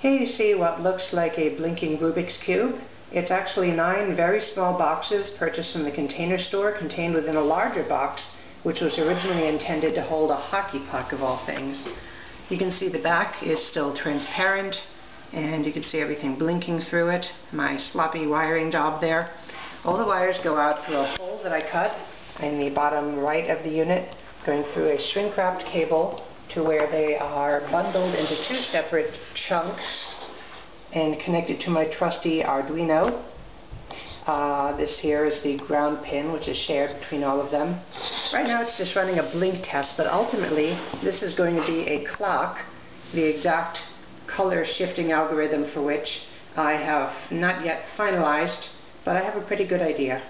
Here you see what looks like a blinking Rubik's Cube. It's actually nine very small boxes purchased from the container store contained within a larger box which was originally intended to hold a hockey puck of all things. You can see the back is still transparent and you can see everything blinking through it. My sloppy wiring job there. All the wires go out through a hole that I cut in the bottom right of the unit going through a shrink wrapped cable to where they are bundled into two separate chunks and connected to my trusty Arduino. Uh, this here is the ground pin which is shared between all of them. Right now it's just running a blink test but ultimately this is going to be a clock, the exact color shifting algorithm for which I have not yet finalized but I have a pretty good idea.